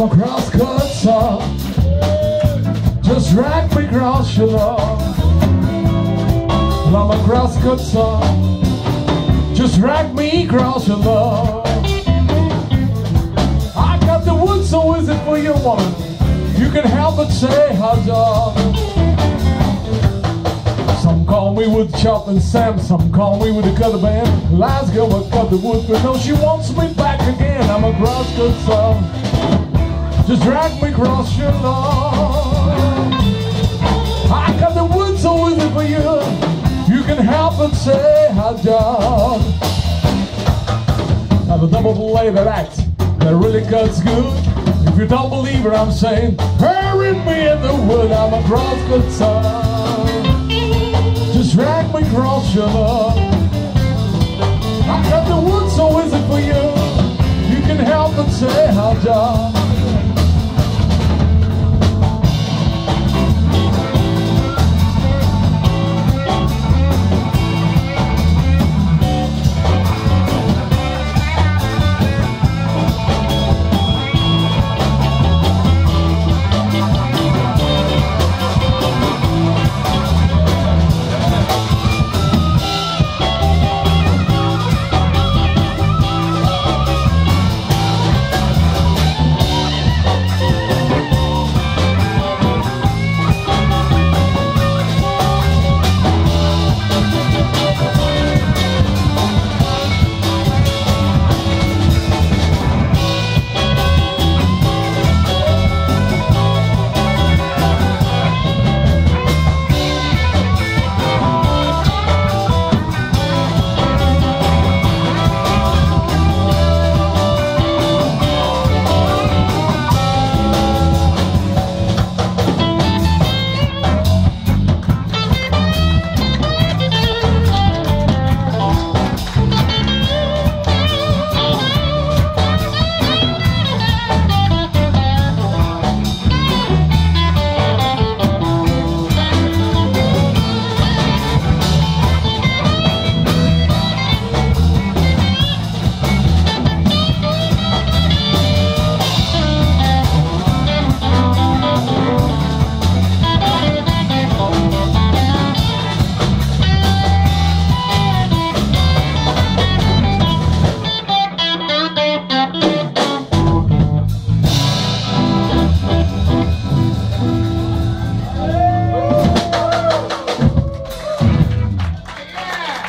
I'm a cross-cutter Just drag me across your love I'm a cross-cutter Just drag me across your love I got the wood, so is it for your woman? You can help but say how done Some call me wood chopping Sam Some call me with the cutter band. Last girl I cut the wood But no, she wants me back again. I'm a cross-cutter Just drag me across your lawn. I got the wood, so it for you? You can help but say how done. Now the double play that. Act That really cuts good. If you don't believe it, I'm saying Bury me in the wood. I'm a cross-cutter Just drag me across your love I got the wood, so it for you? You can help but say how done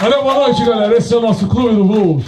Valeu, boa noite, galera. Esse é o nosso Clube do Blues.